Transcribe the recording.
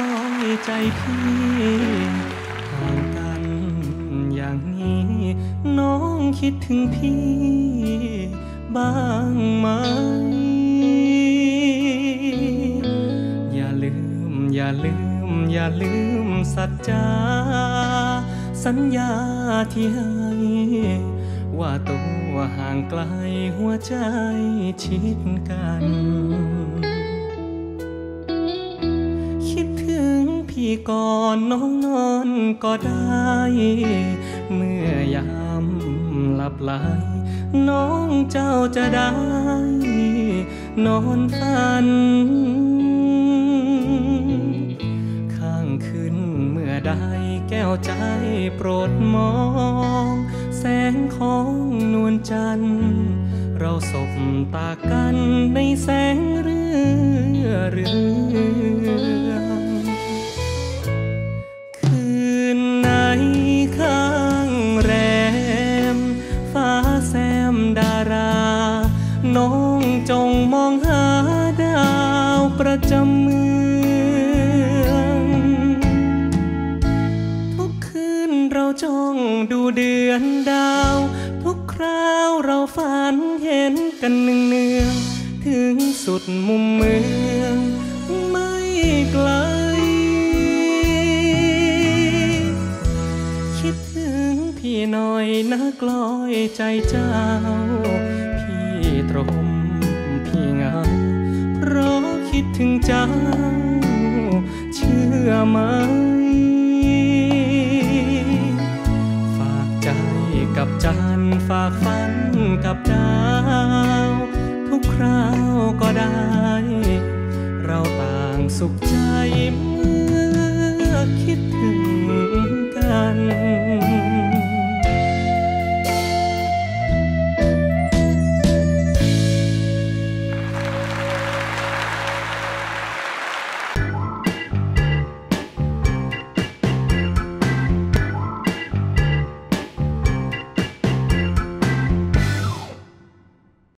ลอยใจพี่ห่างกันอย่างนี้ น้องคิดถึงพี่บ้างไหม อย่าลืม อย่าลืม อย่าลืมสัจจา สัญญาที่ให้ ว่าตัวห่างไกลหัวใจชิดกัน ก่อนน้องนอนก็ได้ เมื่อยามหลับไหลน้องเจ้าจะได้ นอนฝัน ข้างขึ้นเมื่อใดแก้วใจโปรดมอง แสงของนวลจันทร์เราสบตากันในแสงเรือเรือ จำเมือง ทุกคืนเราจ้องดูเดือนดาว ทุกคราวเราฝันเห็นกันเนืองๆถึงสุดมุมเมือง ไม่ไกล คิดถึงพี่หน่อยนะกลอยใจเจ้า พี่ตรมพี่เงา คิดถึงเจ้า เชื่อไหม ฝากใจกับจันฝากฝันกับดาว ทุกคราวก็ได้ เราต่างสุขใจเมื่อคิดถึงกัน